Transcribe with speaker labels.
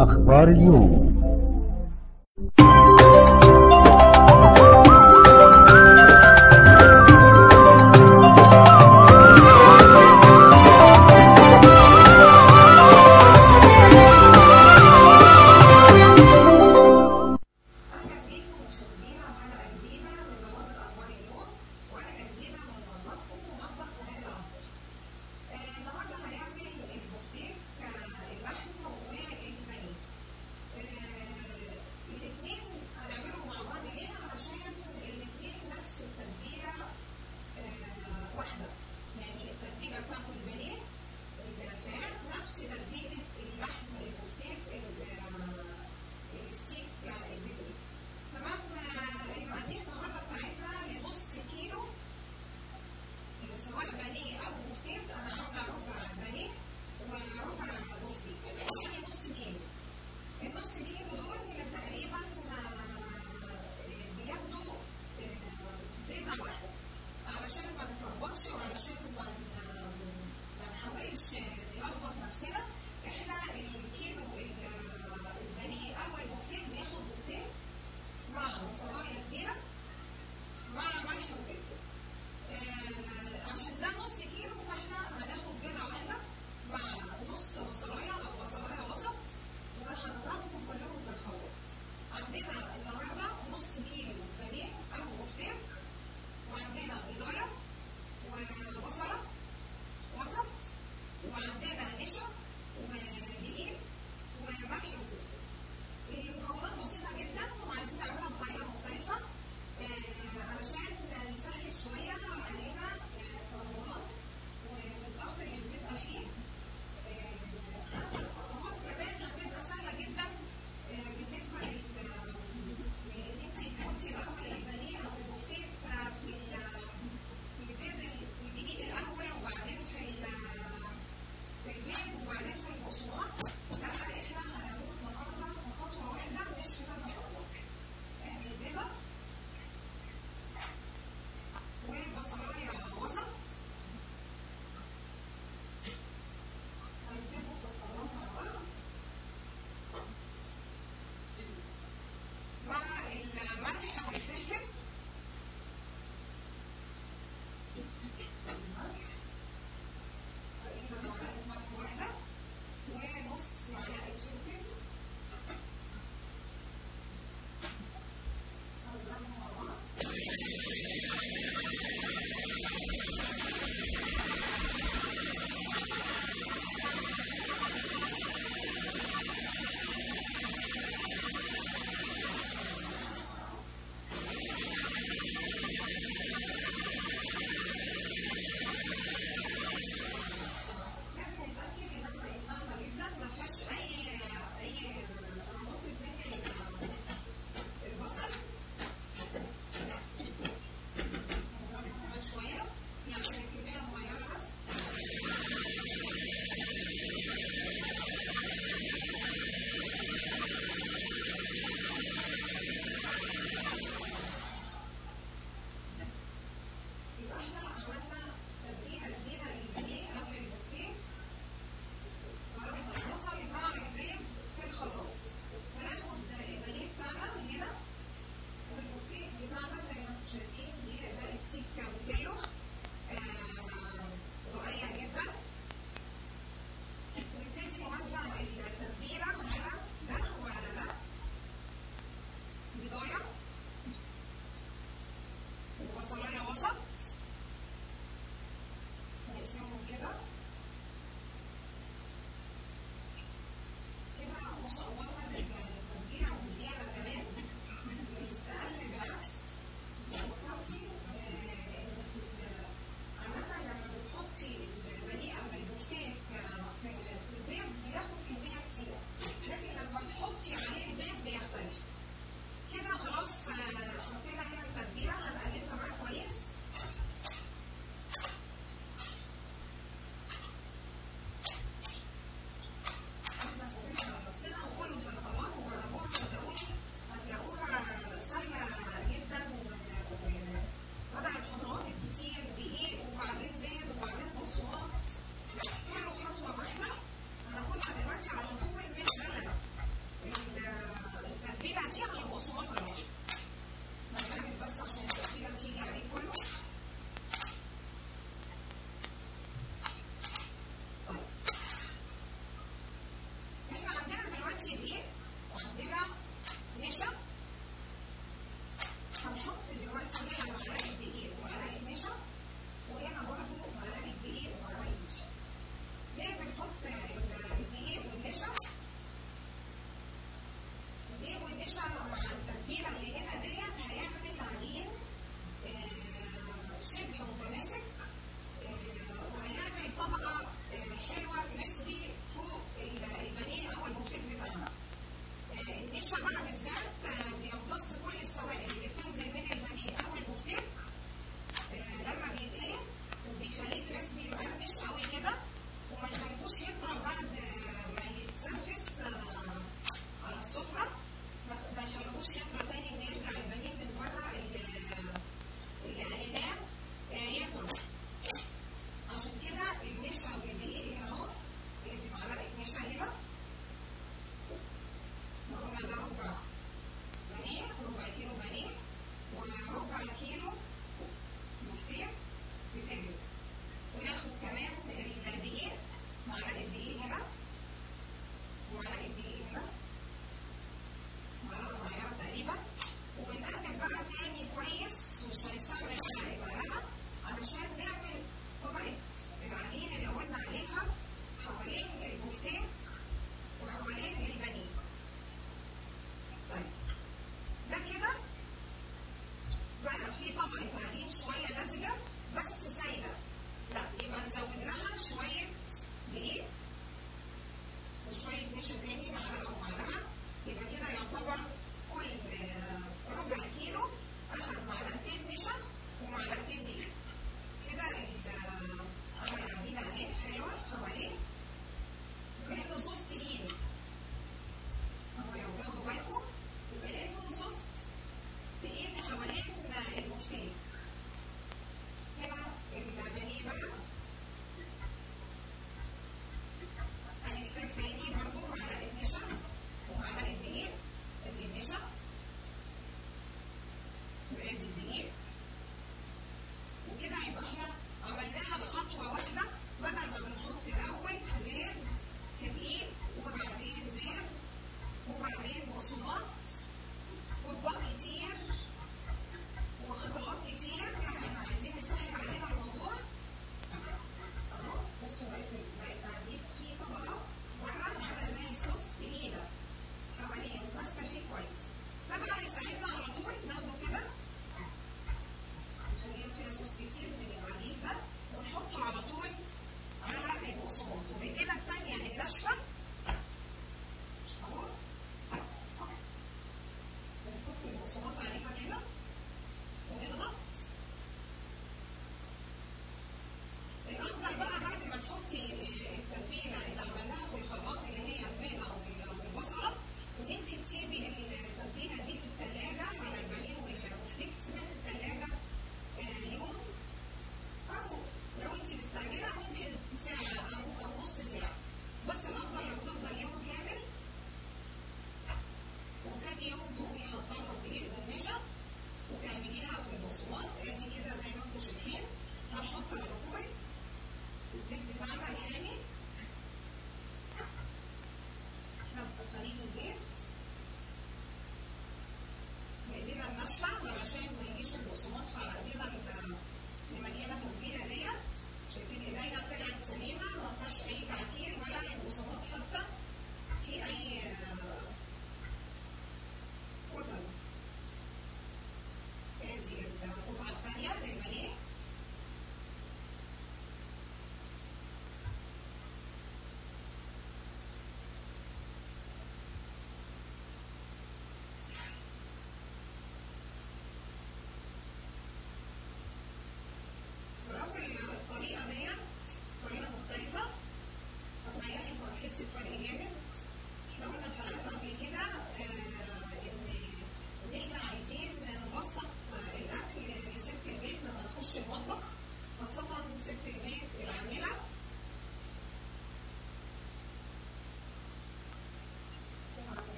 Speaker 1: أخبار اليوم. Para, para.